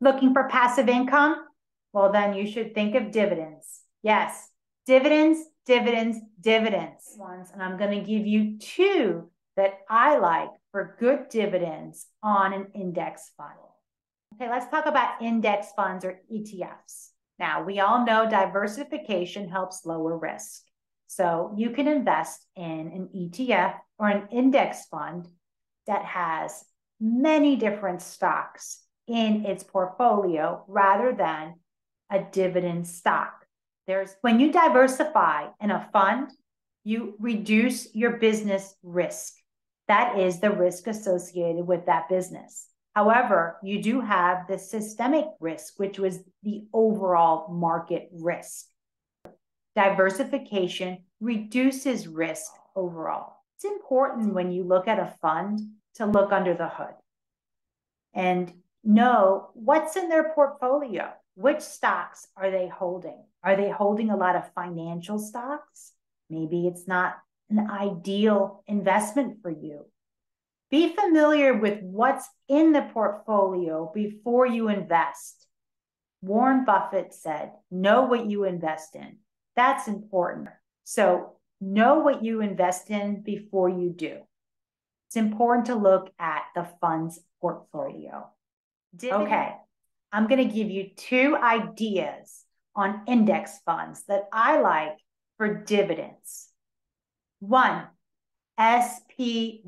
Looking for passive income? Well, then you should think of dividends. Yes, dividends, dividends, dividends. Ones, and I'm going to give you two that I like for good dividends on an index fund. Okay, let's talk about index funds or ETFs. Now, we all know diversification helps lower risk. So you can invest in an ETF or an index fund that has many different stocks in its portfolio rather than a dividend stock. There's when you diversify in a fund, you reduce your business risk. That is the risk associated with that business. However, you do have the systemic risk, which was the overall market risk. Diversification reduces risk overall. It's important when you look at a fund to look under the hood and know what's in their portfolio. Which stocks are they holding? Are they holding a lot of financial stocks? Maybe it's not an ideal investment for you. Be familiar with what's in the portfolio before you invest. Warren Buffett said, know what you invest in. That's important. So know what you invest in before you do. It's important to look at the fund's portfolio. Okay, I'm going to give you two ideas on index funds that I like for dividends. One, SPYD,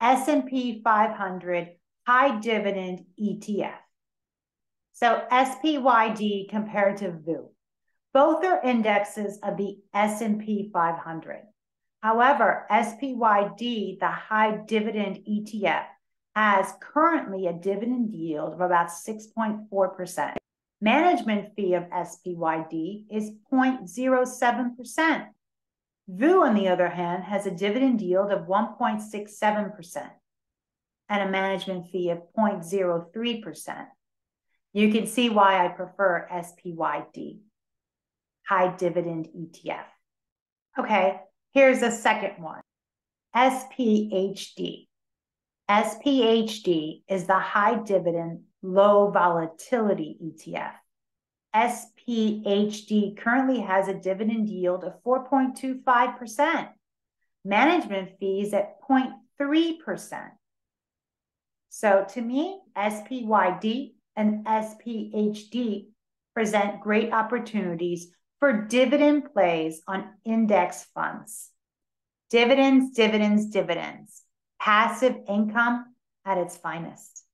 S&P 500 High Dividend ETF. So SPYD compared to VOO. Both are indexes of the S&P 500. However, SPYD, the High Dividend ETF, has currently a dividend yield of about 6.4%. Management fee of SPYD is 0.07%. VOO, on the other hand, has a dividend yield of 1.67% and a management fee of 0.03%. You can see why I prefer SPYD, high dividend ETF. Okay, here's a second one SPHD. SPHD is the high dividend, low volatility ETF. SPHD currently has a dividend yield of 4.25%, management fees at 0.3%. So to me, SPYD and SPHD present great opportunities for dividend plays on index funds. Dividends, dividends, dividends. Passive income at its finest.